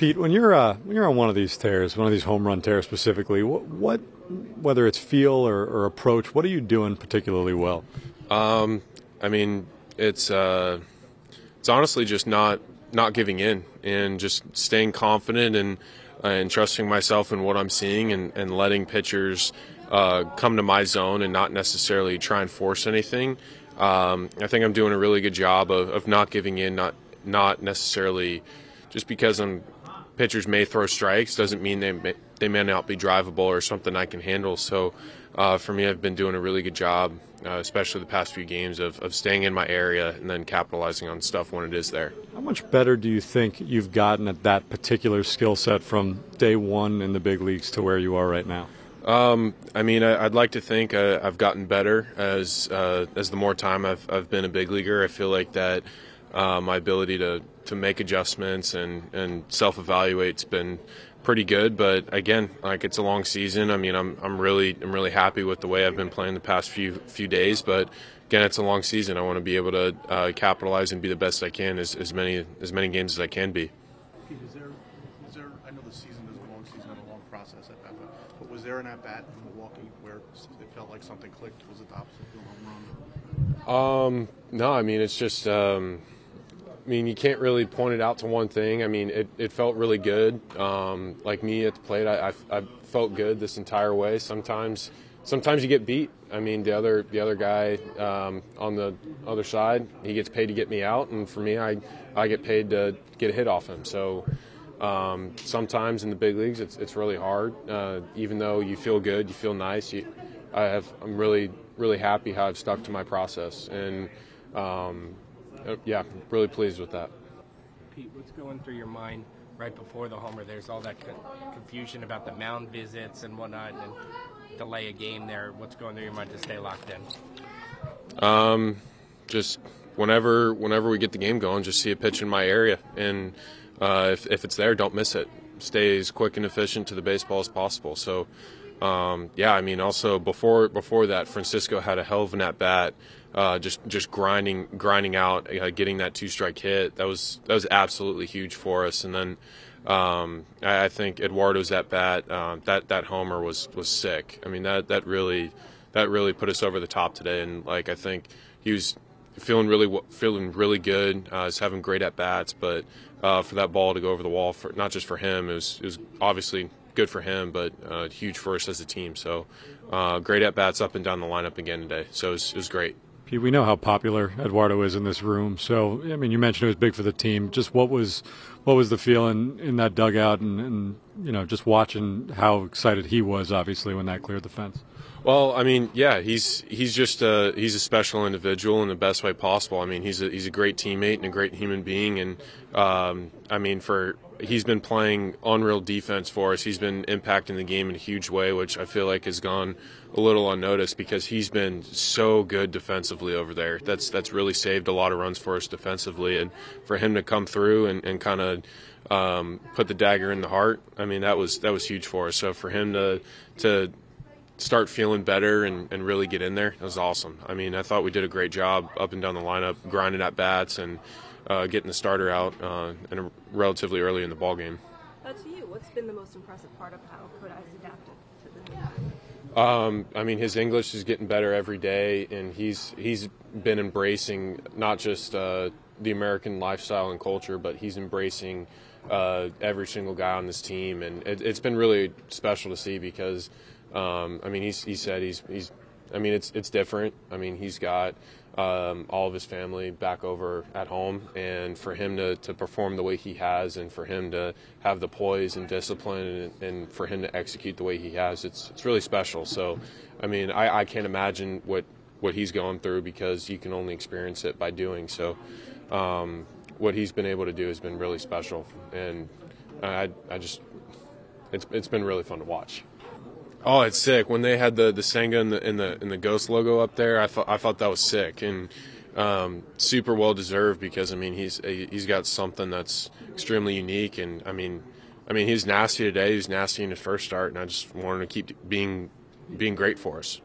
Pete, when you're uh, when you're on one of these tears, one of these home run tears specifically, what, what whether it's feel or, or, approach, what are you doing particularly well? Um, I mean, it's uh, it's honestly just not not giving in and just staying confident and uh, and trusting myself in what I'm seeing and, and letting pitchers uh, come to my zone and not necessarily try and force anything. Um, I think I'm doing a really good job of, of not giving in, not not necessarily just because I'm pitchers may throw strikes doesn't mean they may, they may not be drivable or something I can handle. So uh, for me, I've been doing a really good job, uh, especially the past few games, of, of staying in my area and then capitalizing on stuff when it is there. How much better do you think you've gotten at that particular skill set from day one in the big leagues to where you are right now? Um, I mean, I, would like to think uh, I've gotten better as uh, as the more time I've, I've been a big leaguer. I feel like that uh, my ability to, to make adjustments and, and self evaluate's been pretty good. But again, like it's a long season. I mean, I'm, I'm really I'm really happy with the way I've been playing the past few few days. But again, it's a long season. I want to be able to uh, capitalize and be the best I can as, as many as many games as I can be. is there, is there? I know the season is a long season and a long process at bat, but, but was there an at bat in Milwaukee where it felt like something clicked? Was it the opposite field home run? Um, no, I mean it's just. Um, I mean, you can't really point it out to one thing. I mean, it, it felt really good. Um, like me at the plate, I, I, I, felt good this entire way. Sometimes, sometimes you get beat. I mean, the other the other guy um, on the other side, he gets paid to get me out, and for me, I I get paid to get a hit off him. So. Um, sometimes in the big leagues, it's, it's really hard. Uh, even though you feel good, you feel nice. You, I have, I'm really, really happy how I've stuck to my process, and um, yeah, really pleased with that. Pete, what's going through your mind right before the homer? There's all that confusion about the mound visits and whatnot, and delay a game there. What's going through your mind to stay locked in? Um, just whenever whenever we get the game going, just see a pitch in my area, and uh, if if it's there, don't miss it. Stay as quick and efficient to the baseball as possible. So. Um, yeah, I mean, also before before that, Francisco had a hell of an at bat uh, just just grinding grinding out, uh, getting that two strike hit. That was that was absolutely huge for us. And then um, I, I, think Eduardo's at bat uh, that that homer was was sick. I mean that that really that really put us over the top today. And like I think he was feeling really feeling really good. Uh, he's having great at bats, but uh, for that ball to go over the wall for not just for him, it was it was obviously good for him, but uh, huge for us as a team. So uh, great at bats up and down the lineup again today. So it was, it was great. Pete, we know how popular Eduardo is in this room. So, I mean, you mentioned it was big for the team. Just what was what was the feeling in that dugout, and, and you know, just watching how excited he was, obviously, when that cleared the fence. Well, I mean, yeah, he's he's just a he's a special individual in the best way possible. I mean, he's a he's a great teammate and a great human being, and um, I mean, for he's been playing unreal defense for us. He's been impacting the game in a huge way, which I feel like has gone a little unnoticed because he's been so good defensively over there. That's that's really saved a lot of runs for us defensively, and for him to come through and, and kind of um, put the dagger in the heart, I mean that was that was huge for us. So for him to to start feeling better and, and really get in there, It was awesome. I mean I thought we did a great job up and down the lineup, grinding at bats and uh, getting the starter out uh, and relatively early in the ball game. Uh, to you, what's been the most impressive part of how Kodai's adapted to the new? Um, I mean, his English is getting better every day, and he's he's been embracing not just uh, the American lifestyle and culture, but he's embracing uh, every single guy on this team, and it, has been really special to see because, um, I mean, he's, he said he's he's, I mean, it's it's different. I mean, he's got um, all of his family back over at home, and for him to, to perform the way he has, and for him to have the poise and discipline, and, and for him to execute the way he has, it's it's really special. So, I mean, I, I can't imagine what what he's going through because you can only experience it by doing. So, um, what he's been able to do has been really special, and I I just it's it's been really fun to watch. Oh, it's sick. When they had the the Senga and the and the and the Ghost logo up there, I thought I thought that was sick and um, super well deserved because I mean he's he's got something that's extremely unique and I mean I mean he's nasty today. He was nasty in his first start, and I just wanted to keep being being great for us.